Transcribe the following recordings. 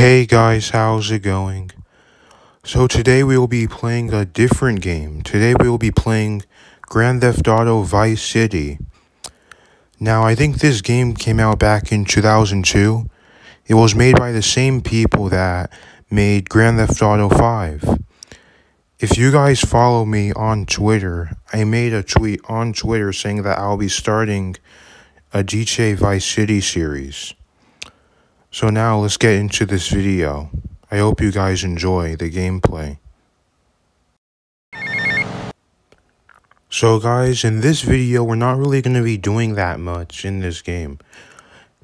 Hey guys, how's it going? So today we will be playing a different game. Today we will be playing Grand Theft Auto Vice City. Now I think this game came out back in 2002. It was made by the same people that made Grand Theft Auto 5. If you guys follow me on Twitter, I made a tweet on Twitter saying that I'll be starting a GTA Vice City series. So now let's get into this video. I hope you guys enjoy the gameplay. So guys, in this video, we're not really going to be doing that much in this game.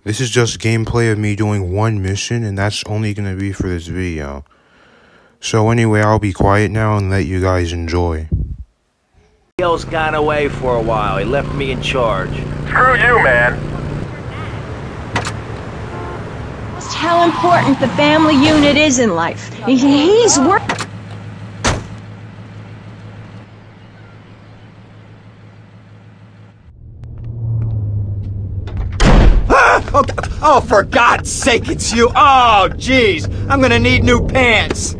This is just gameplay of me doing one mission, and that's only going to be for this video. So anyway, I'll be quiet now and let you guys enjoy. Gil's gone away for a while. He left me in charge. Screw you, man. Just how important the family unit is in life. He's work. Oh, oh, for God's sake, it's you! Oh, jeez, I'm gonna need new pants.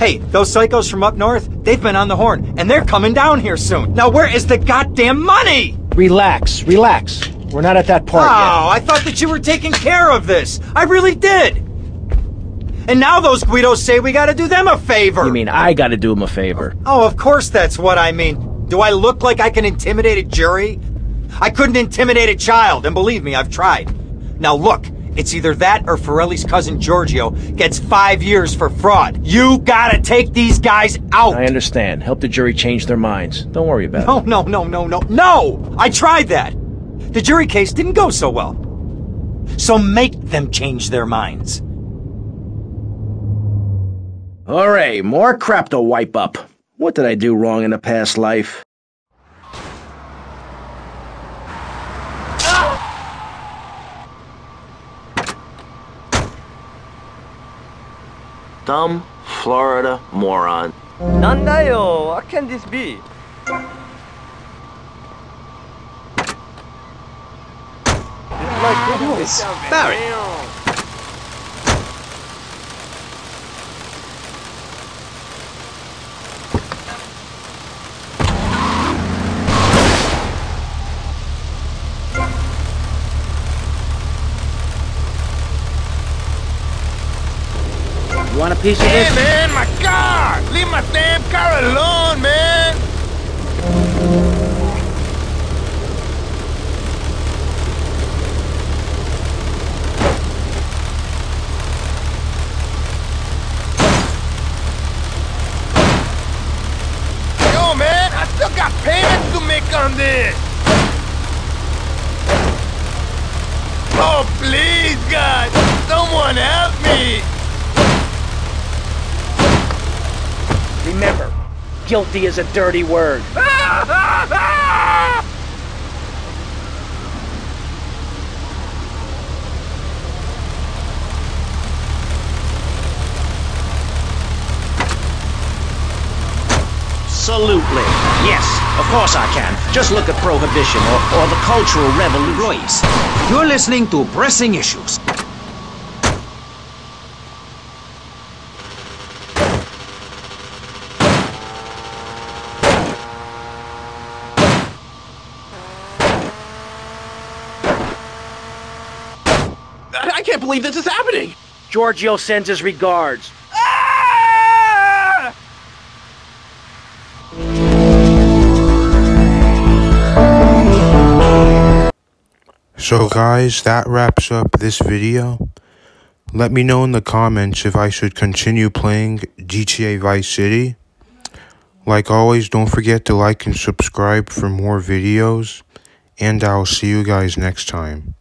Hey, those psychos from up north, they've been on the horn, and they're coming down here soon. Now, where is the goddamn money? Relax, relax. We're not at that part Oh, I thought that you were taking care of this. I really did. And now those Guidos say we gotta do them a favor. yet. You mean I gotta do them a favor? Oh, of course that's what I mean. Do I look like I can intimidate a jury? I couldn't intimidate a child, and believe me, I've tried. Now look, it's either that or Forelli's cousin Giorgio gets five years for fraud. You gotta take these guys out! I understand. Help the jury change their minds. Don't worry about No, it. No, no, no, no, no, no! I tried that! The jury case didn't go so well. So make them change their minds. Hooray, more crap to wipe up. What did I do wrong in a past life? Dumb Florida moron. Nandayo, what can this be? It's like ah, this. Barry! You want a piece of Hey, this? man, my car! Leave my damn car alone, on this! Oh, please, God! Someone help me! Remember, guilty is a dirty word. Absolutely. Yes, of course I can. Just look at Prohibition or, or the Cultural Revolution. Royce, you're listening to Pressing Issues. I I can't believe this is happening! Giorgio sends his regards. So guys, that wraps up this video. Let me know in the comments if I should continue playing GTA Vice City. Like always, don't forget to like and subscribe for more videos. And I'll see you guys next time.